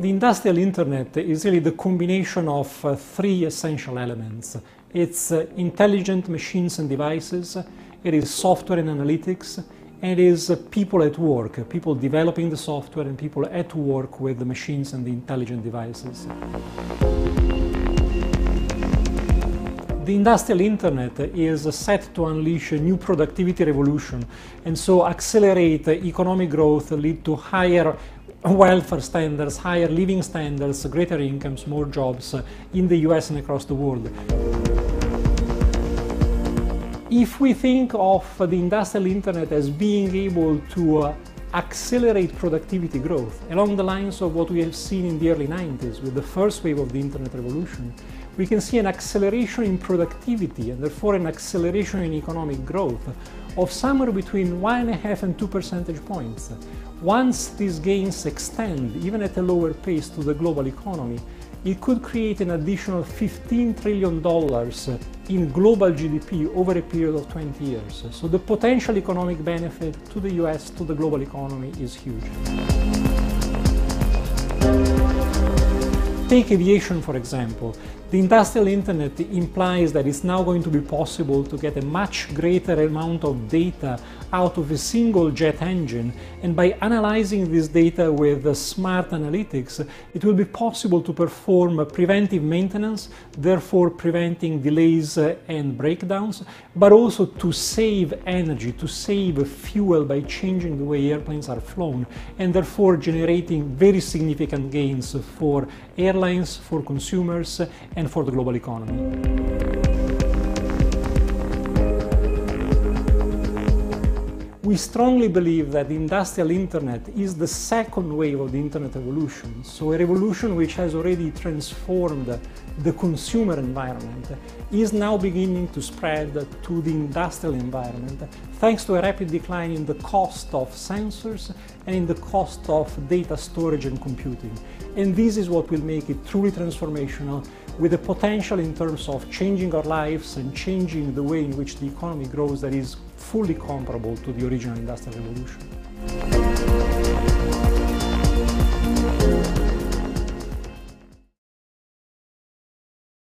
The industrial internet is really the combination of uh, three essential elements. It's uh, intelligent machines and devices, it is software and analytics, and it is uh, people at work, people developing the software and people at work with the machines and the intelligent devices. The industrial internet is set to unleash a new productivity revolution and so accelerate economic growth, lead to higher welfare standards, higher living standards, greater incomes, more jobs in the US and across the world. If we think of the industrial internet as being able to uh, accelerate productivity growth along the lines of what we have seen in the early 90s with the first wave of the internet revolution, we can see an acceleration in productivity and therefore an acceleration in economic growth of somewhere between 1.5 and 2 percentage points. Once these gains extend, even at a lower pace, to the global economy, it could create an additional $15 trillion in global GDP over a period of 20 years. So the potential economic benefit to the US, to the global economy is huge. Take aviation, for example. The industrial internet implies that it's now going to be possible to get a much greater amount of data out of a single jet engine, and by analyzing this data with smart analytics, it will be possible to perform preventive maintenance, therefore preventing delays and breakdowns, but also to save energy, to save fuel by changing the way airplanes are flown, and therefore generating very significant gains for airlines, for consumers, and for the global economy. We strongly believe that the industrial internet is the second wave of the internet evolution, so a revolution which has already transformed the consumer environment is now beginning to spread to the industrial environment thanks to a rapid decline in the cost of sensors and in the cost of data storage and computing. And this is what will make it truly transformational with the potential in terms of changing our lives and changing the way in which the economy grows that is fully comparable to the original industrial revolution.